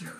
違う。